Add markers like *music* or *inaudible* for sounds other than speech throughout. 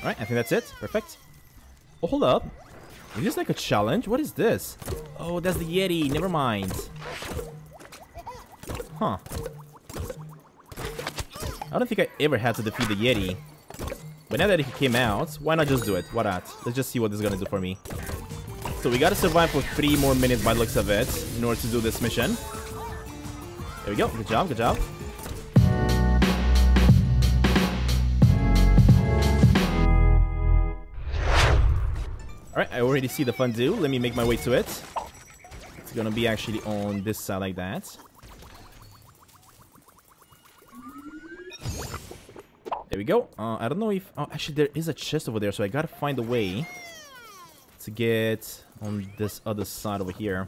Alright, I think that's it. Perfect. Oh, hold up. Is this like a challenge? What is this? Oh, that's the Yeti. Never mind. Huh. I don't think I ever had to defeat the Yeti. But now that he came out, why not just do it? Why not? Let's just see what this is gonna do for me. So we gotta survive for three more minutes by the looks of it in order to do this mission. There we go. Good job, good job. Alright, I already see the fondue. Let me make my way to it. It's gonna be actually on this side like that. There we go. Uh, I don't know if... Oh, actually, there is a chest over there, so I gotta find a way to get on this other side over here.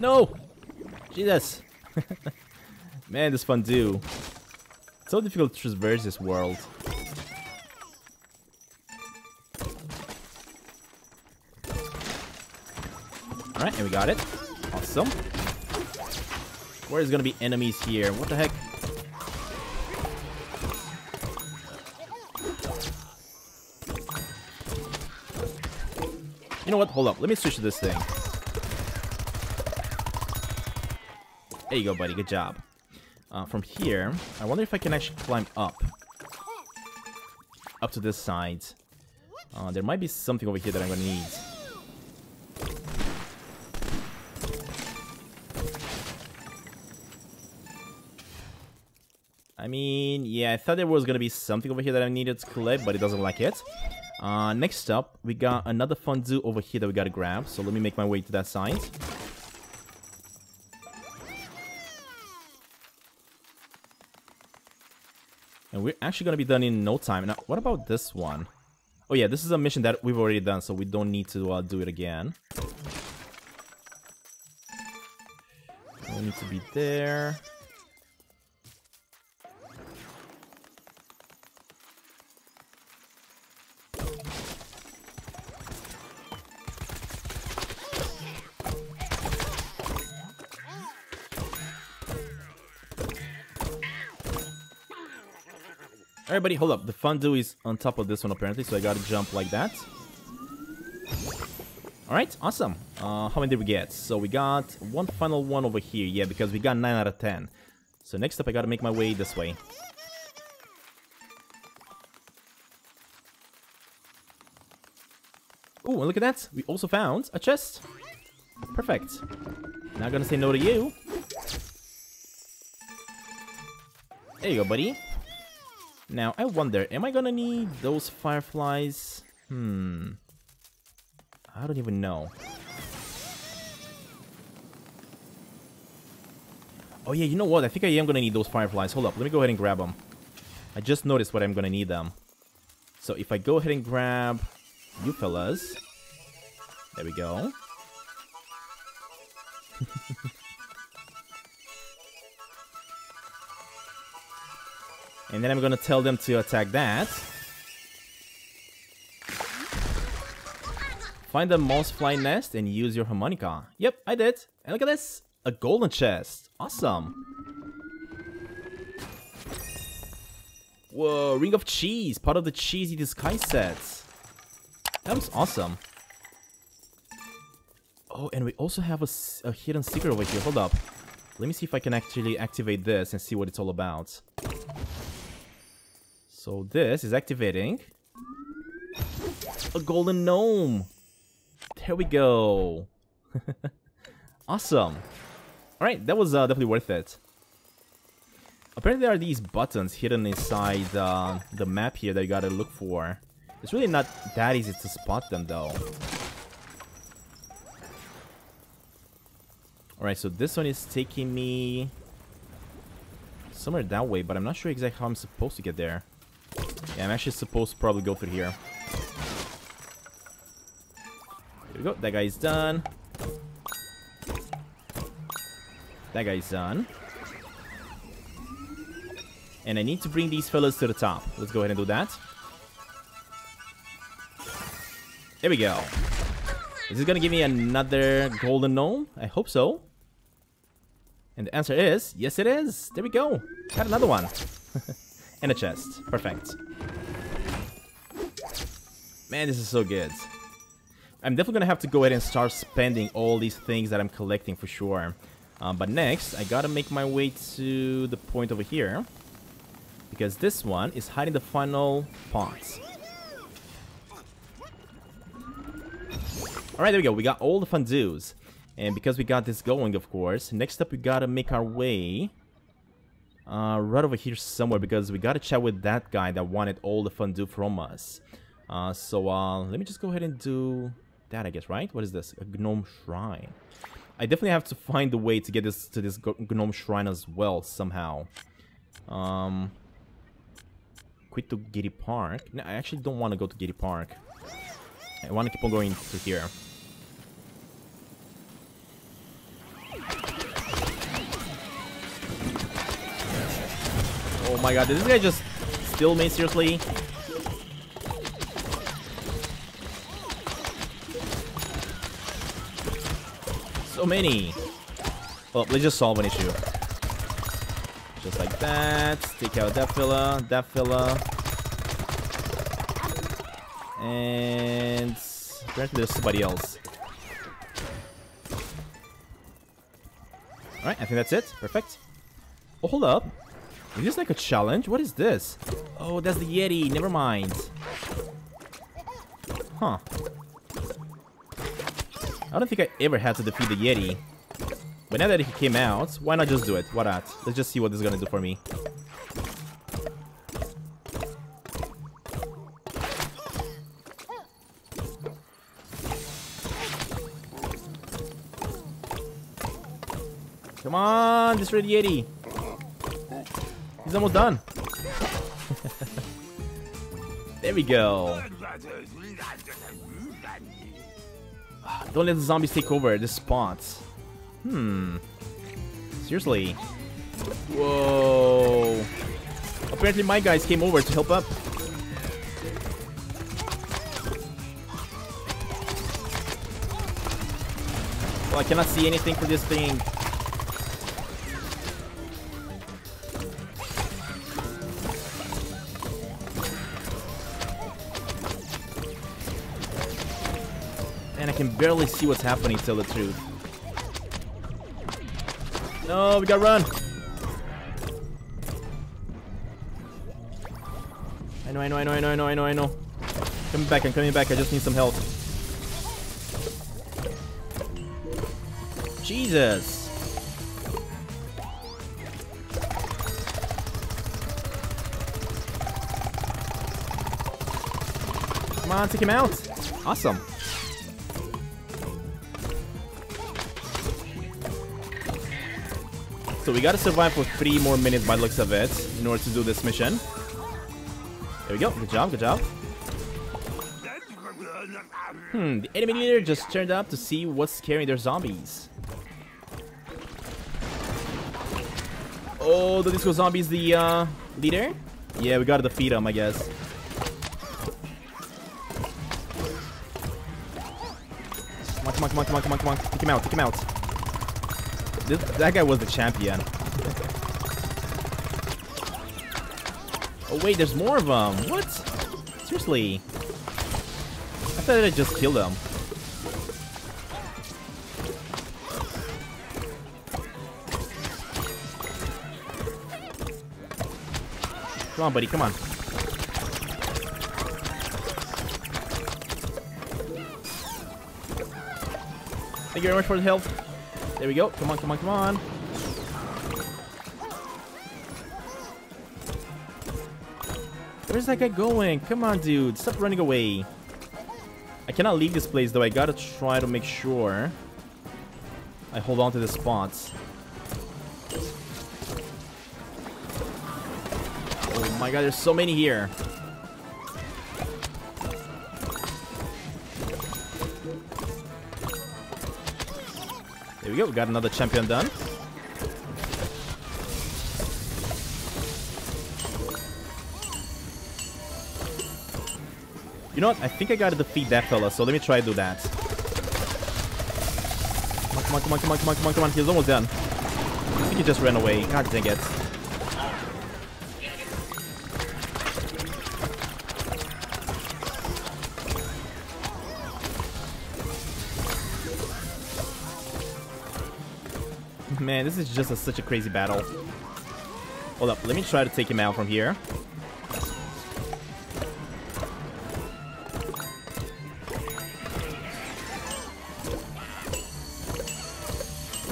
No! Jesus! *laughs* Man, this fondue. It's so difficult to traverse this world. Alright, and we got it. Awesome. Where's gonna be enemies here? What the heck? You know what? Hold up. Let me switch to this thing. There you go, buddy. Good job. Uh, from here, I wonder if I can actually climb up. Up to this side. Uh, there might be something over here that I'm gonna need. I mean, yeah, I thought there was gonna be something over here that I needed to collect, but it doesn't like it. Uh, next up, we got another fondue over here that we gotta grab. So let me make my way to that side. And we're actually gonna be done in no time. Now, what about this one? Oh yeah, this is a mission that we've already done, so we don't need to uh, do it again. We need to be there. Everybody, hold up. The fondue is on top of this one, apparently, so I gotta jump like that. Alright, awesome. Uh, how many did we get? So we got one final one over here. Yeah, because we got 9 out of 10. So next up, I gotta make my way this way. Ooh, and look at that. We also found a chest. Perfect. Not gonna say no to you. There you go, buddy. Now, I wonder, am I gonna need those fireflies? Hmm. I don't even know. Oh yeah, you know what? I think I am gonna need those fireflies. Hold up, let me go ahead and grab them. I just noticed what I'm gonna need them. So if I go ahead and grab you fellas. There we go. *laughs* And then I'm gonna tell them to attack that. Find the moss fly nest and use your harmonica. Yep, I did. And look at this. A golden chest. Awesome. Whoa, ring of cheese. Part of the cheesy disguise set. That was awesome. Oh, and we also have a, a hidden secret over here. Hold up. Let me see if I can actually activate this and see what it's all about. So this is activating a golden gnome. There we go. *laughs* awesome. Alright, that was uh, definitely worth it. Apparently there are these buttons hidden inside uh, the map here that you gotta look for. It's really not that easy to spot them though. Alright, so this one is taking me somewhere that way, but I'm not sure exactly how I'm supposed to get there. Yeah, I'm actually supposed to probably go through here. There we go. That guy's done. That guy's done. And I need to bring these fellas to the top. Let's go ahead and do that. There we go. Is this gonna give me another golden gnome? I hope so. And the answer is, yes it is. There we go. Got another one. *laughs* and a chest. Perfect. Man, this is so good. I'm definitely gonna have to go ahead and start spending all these things that I'm collecting for sure. Um, but next, I gotta make my way to the point over here. Because this one is hiding the final pots. Alright, there we go. We got all the fondues. And because we got this going, of course, next up we gotta make our way uh, right over here somewhere because we gotta chat with that guy that wanted all the fondue from us. Uh, so uh, let me just go ahead and do that, I guess, right? What is this? A gnome shrine. I definitely have to find a way to get this to this gnome shrine as well somehow. Um, quit to Giddy Park. No, I actually don't want to go to Giddy Park. I want to keep on going to here. My god, did this guy just steal me, seriously? So many. Well, let's just solve an issue. Just like that. Take out that fella, that fella. And apparently there's somebody else. Alright, I think that's it. Perfect. Oh, hold up. Is this like a challenge? What is this? Oh, that's the Yeti. Never mind. Huh. I don't think I ever had to defeat the Yeti. But now that he came out, why not just do it? Why not? Let's just see what this is gonna do for me. Come on, destroy the Yeti. He's almost done. *laughs* there we go. Don't let the zombies take over this spot. Hmm. Seriously. Whoa. Apparently my guys came over to help up. Well, I cannot see anything for this thing. Barely see what's happening, to tell the truth. No, we gotta run! I know, I know, I know, I know, I know, I know, I know. Coming back, I'm coming back, I just need some help. Jesus! Come on, take him out! Awesome. So we gotta survive for three more minutes by looks of it in order to do this mission. There we go. Good job, good job. Hmm, the enemy leader just turned up to see what's carrying their zombies. Oh, the disco zombie is the uh, leader? Yeah, we gotta defeat him, I guess. Come on, come on, come on, come on, come on, come on. Take him out, take him out. This, that guy was the champion. Oh wait, there's more of them. What? Seriously? I thought I'd just killed them. Come on, buddy, come on. Thank you very much for the help. There we go. Come on, come on, come on. Where's that guy going? Come on, dude. Stop running away. I cannot leave this place, though. I gotta try to make sure I hold on to the spots. Oh my god, there's so many here. We go. We got another champion done. You know what? I think I gotta defeat that fella, so let me try to do that. Come on, come on, come on, come on, come on, come on. He's almost done. I think he just ran away. God dang it. This is just a, such a crazy battle. Hold up, let me try to take him out from here.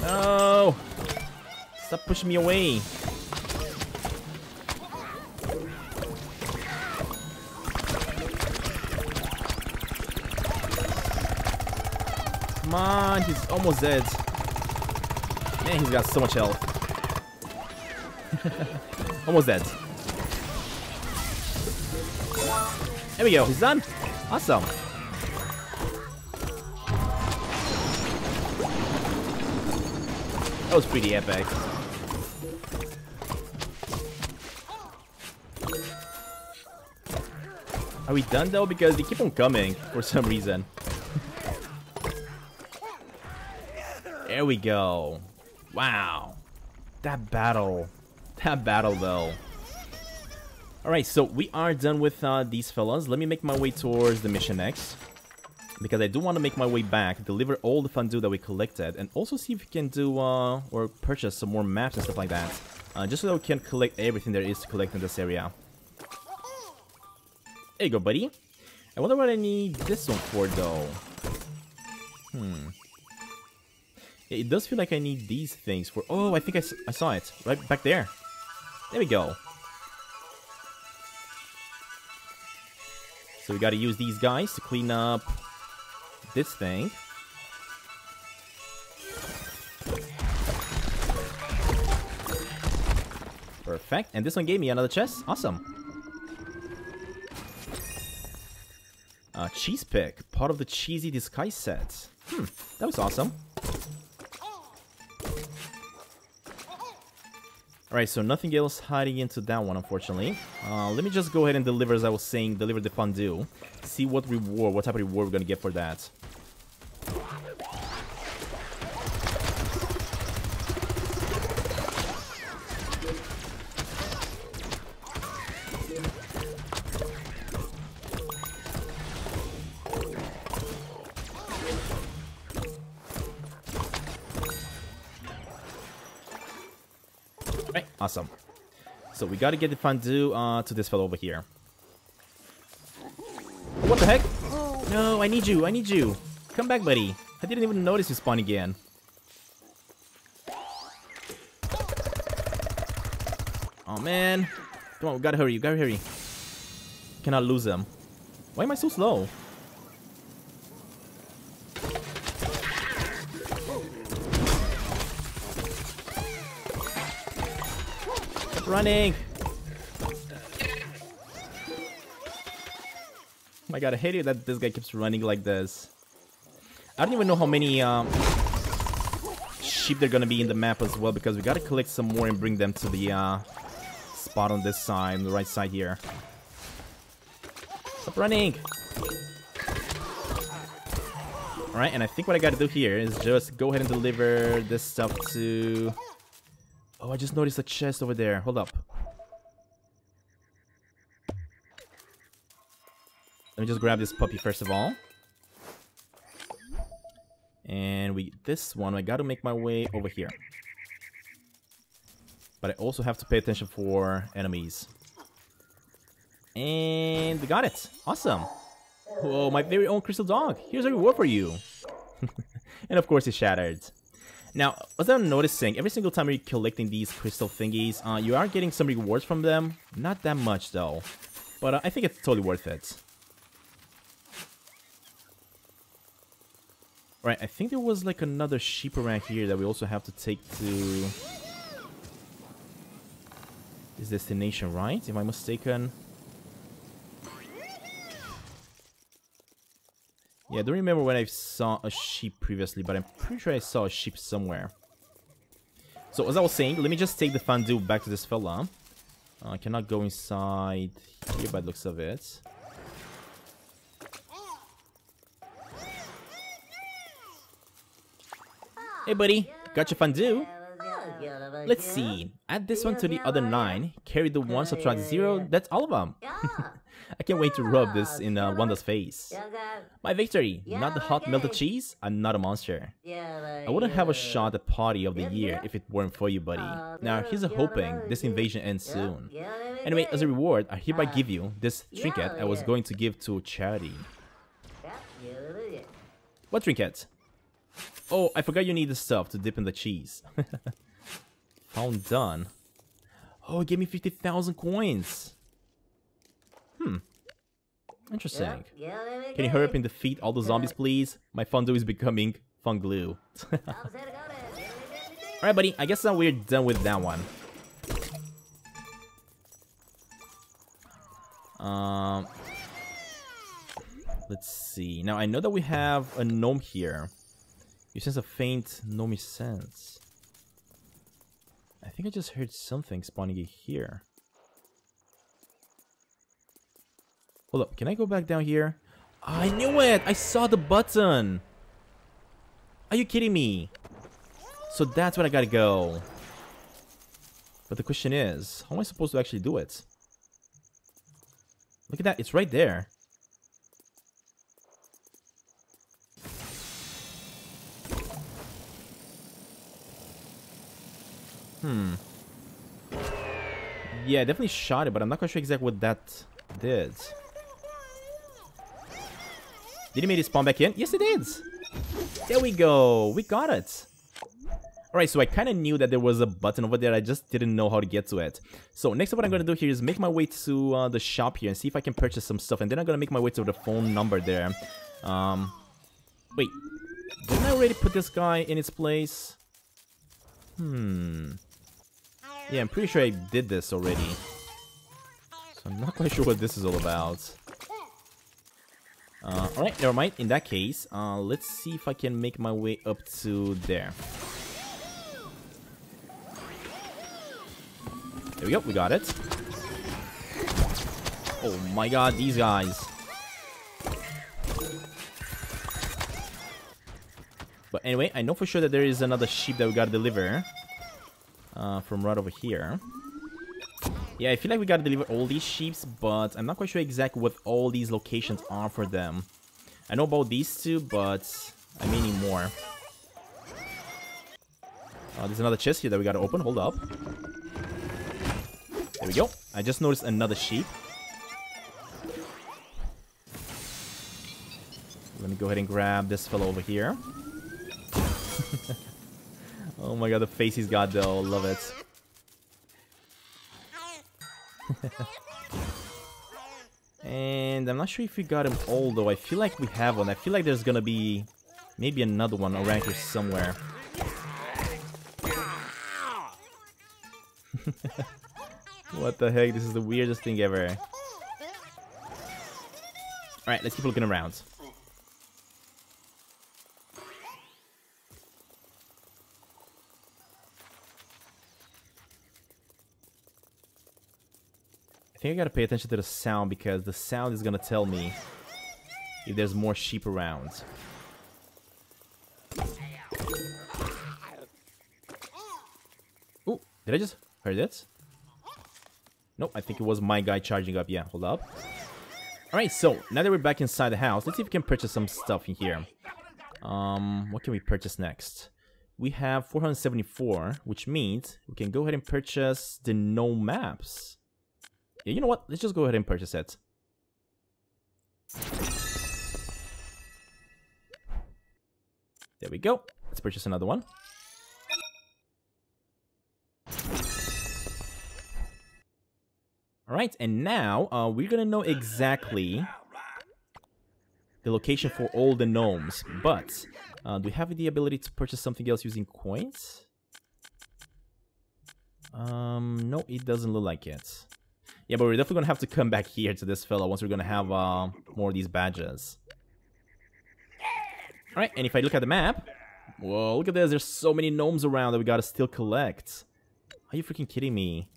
No! Stop pushing me away. Come on, he's almost dead. Man, he's got so much health. *laughs* almost dead. There we go, he's done. Awesome. That was pretty epic. Are we done though? Because they keep on coming for some reason. *laughs* there we go. Wow. That battle. That battle though. Alright, so we are done with uh, these fellas. Let me make my way towards the mission next because I do want to make my way back, deliver all the fondue that we collected, and also see if we can do, uh, or purchase some more maps and stuff like that. Uh, just so that we can collect everything there is to collect in this area. There you go, buddy. I wonder what I need this one for, though. Hmm. It does feel like I need these things for... Oh, I think I, I saw it. Right back there. There we go. So we gotta use these guys to clean up this thing. Perfect. And this one gave me another chest. Awesome. Uh, cheese pick. Part of the cheesy disguise set. Hmm. That was awesome. Alright, so nothing else hiding into that one, unfortunately. Uh, let me just go ahead and deliver, as I was saying, deliver the fondue. See what reward, what type of reward we're gonna get for that. Awesome. So we gotta get the fondue uh, to this fellow over here. What the heck? No, I need you, I need you. Come back, buddy. I didn't even notice you spawn again. Oh man. Come on, we gotta hurry, we gotta hurry. Cannot lose them. Why am I so slow? Running! Oh my god, I hate it that this guy keeps running like this. I don't even know how many um, sheep they're gonna be in the map as well because we gotta collect some more and bring them to the uh, spot on this side, on the right side here. Stop running! Alright, and I think what I gotta do here is just go ahead and deliver this stuff to Oh, I just noticed a chest over there. Hold up. Let me just grab this puppy first of all. And we this one, I gotta make my way over here. But I also have to pay attention for enemies. And we got it. Awesome. Whoa, my very own crystal dog. Here's a reward for you. *laughs* and of course, it's shattered. Now, as I'm noticing, every single time you're collecting these crystal thingies, uh, you are getting some rewards from them. Not that much, though. But uh, I think it's totally worth it. Right, I think there was like another sheep around here that we also have to take to... This destination, right? Am I mistaken? Yeah, I don't remember when I saw a sheep previously, but I'm pretty sure I saw a sheep somewhere. So, as I was saying, let me just take the fondue back to this fella. Uh, I cannot go inside here by the looks of it. Hey, buddy. Got your fondue? Let's see. Add this one to the other nine. Carry the one, subtract zero. That's all of them. *laughs* I can't wait to rub this in uh, Wanda's face. My victory! Not the hot melted cheese? I'm not a monster. I wouldn't have a shot at party of the year if it weren't for you, buddy. Now, here's a hoping this invasion ends soon. Anyway, as a reward, I hereby give you this trinket I was going to give to charity. What trinket? Oh, I forgot you need the stuff to dip in the cheese. *laughs* Found done. Oh, give me 50,000 coins. Interesting. Can you hurry up and defeat all the zombies, please? My fondue is becoming fun glue. *laughs* Alright, buddy. I guess now we're done with that one. Um, let's see. Now, I know that we have a gnome here. You sense a faint gnomey sense. I think I just heard something spawning here. Hold up, can I go back down here? I knew it! I saw the button! Are you kidding me? So that's where I gotta go. But the question is, how am I supposed to actually do it? Look at that, it's right there. Hmm. Yeah, definitely shot it, but I'm not quite sure exactly what that did. Did he make it spawn back in? Yes, it did! There we go! We got it! Alright, so I kind of knew that there was a button over there, I just didn't know how to get to it. So next up what I'm going to do here is make my way to uh, the shop here and see if I can purchase some stuff. And then I'm going to make my way to the phone number there. Um, wait, didn't I already put this guy in its place? Hmm. Yeah, I'm pretty sure I did this already. So I'm not quite sure what this is all about. Uh, Alright, never mind. In that case, uh, let's see if I can make my way up to there. There we go, we got it. Oh my god, these guys. But anyway, I know for sure that there is another sheep that we gotta deliver uh, from right over here. Yeah, I feel like we gotta deliver all these sheeps, but I'm not quite sure exactly what all these locations are for them. I know about these two, but I may need more. Uh, there's another chest here that we gotta open. Hold up. There we go. I just noticed another sheep. Let me go ahead and grab this fellow over here. *laughs* Oh my god, the face he's got though, love it. And I'm not sure if we got him all though, I feel like we have one. I feel like there's gonna be maybe another one around here somewhere. *laughs* what the heck, this is the weirdest thing ever. Alright, let's keep looking around. Think I gotta pay attention to the sound because the sound is gonna tell me if there's more sheep around. Oh, did I just hear it? Nope, I think it was my guy charging up. Yeah, hold up. Alright, so now that we're back inside the house, let's see if we can purchase some stuff in here. Um, what can we purchase next? We have 474, which means we can go ahead and purchase the gnome maps. You know what? Let's just go ahead and purchase it. There we go. Let's purchase another one. Alright, and now uh, we're gonna know exactly the location for all the gnomes. But, uh, do we have the ability to purchase something else using coins? Um, no, it doesn't look like it. Yeah, but we're definitely gonna have to come back here to this fellow once we're gonna have uh, more of these badges. Alright, and if I look at the map... Whoa, look at this, there's so many gnomes around that we gotta still collect. Are you freaking kidding me?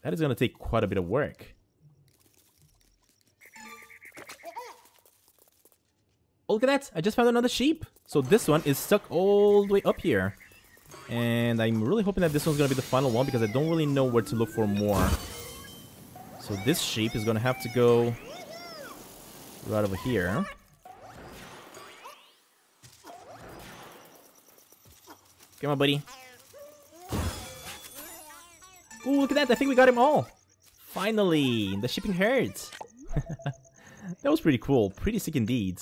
That is gonna take quite a bit of work. Oh, look at that! I just found another sheep! So this one is stuck all the way up here. And I'm really hoping that this one's gonna be the final one because I don't really know where to look for more. So this sheep is gonna have to go right over here. Come on, buddy. Ooh, look at that. I think we got him all. Finally, the shipping herds. *laughs* that was pretty cool. Pretty sick indeed.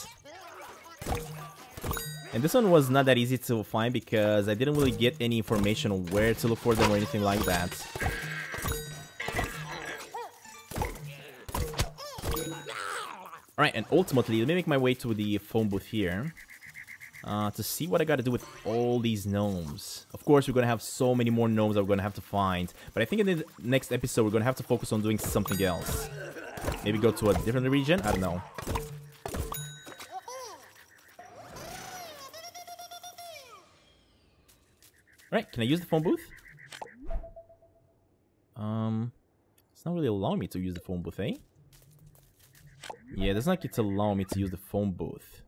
And this one was not that easy to find because I didn't really get any information on where to look for them or anything like that. Alright, and ultimately, let me make my way to the phone booth here. Uh, to see what I gotta do with all these gnomes. Of course, we're gonna have so many more gnomes that we're gonna have to find. But I think in the next episode, we're gonna have to focus on doing something else. Maybe go to a different region? I don't know. Alright, can I use the phone booth? Um, it's not really allowing me to use the phone booth, eh? Yeah, it doesn't like it's allowing me to use the phone booth.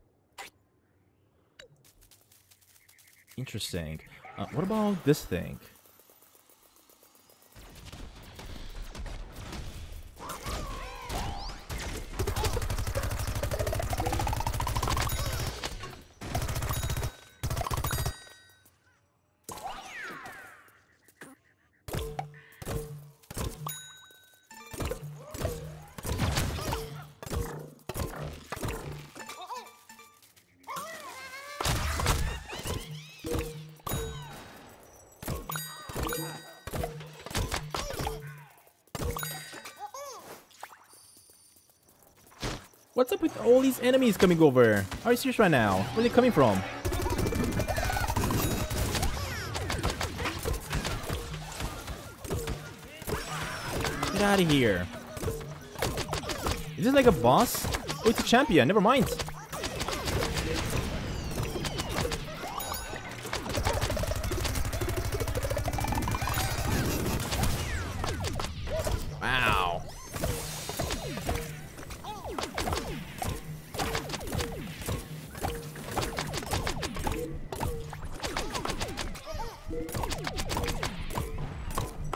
Interesting. Uh, what about this thing? All these enemies coming over? Are you serious right now? Where are they coming from? Get out of here. Is this like a boss? Oh, it's a champion. Never mind.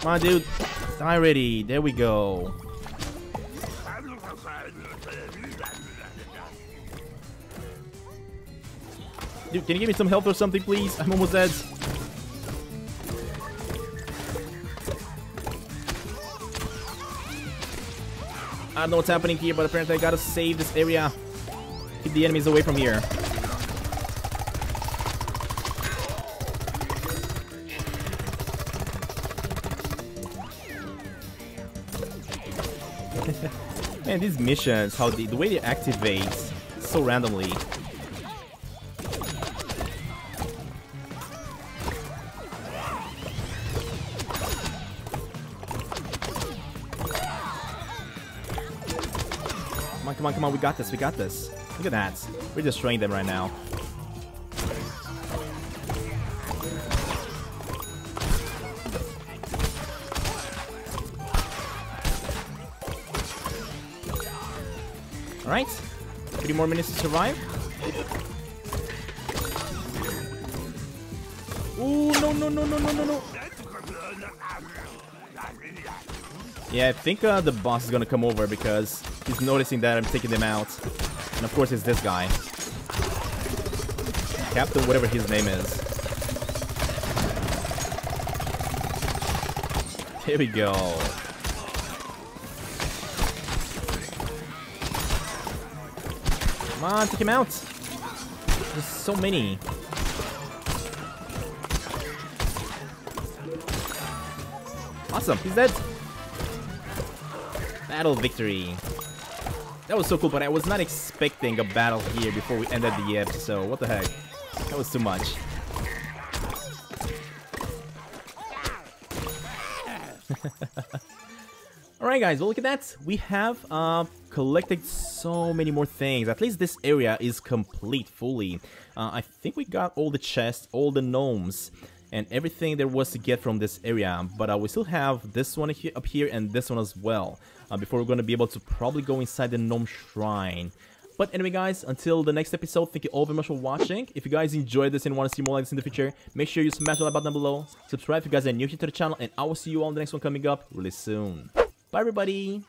Come on, dude. Die ready. There we go. Dude, can you give me some health or something, please? I'm almost dead. I don't know what's happening here, but apparently I gotta save this area. Keep the enemies away from here. Man, these missions, how the, the way they activate so randomly. Come on, come on, come on, we got this, we got this. Look at that. We're destroying them right now. Alright. Three more minutes to survive. Ooh, no, no, no, no, no, no, no. Yeah, I think uh, the boss is gonna come over because he's noticing that I'm taking them out. And of course it's this guy. Captain whatever his name is. Here we go. Come on, take him out. There's so many. Awesome, he's dead. Battle victory. That was so cool, but I was not expecting a battle here before we ended the episode. What the heck? That was too much. *laughs* Alright guys, well look at that. We have uh, collected so many more things. At least this area is complete fully. Uh, I think we got all the chests, all the gnomes, and everything there was to get from this area. But uh, we still have this one up here and this one as well. Uh, before we're going to be able to probably go inside the gnome shrine. But anyway, guys, until the next episode, thank you all very much for watching. If you guys enjoyed this and want to see more like this in the future, make sure you smash the like button below. Subscribe if you guys are new here to the channel, and I will see you all in the next one coming up really soon. Bye, everybody!